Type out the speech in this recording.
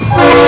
Oh.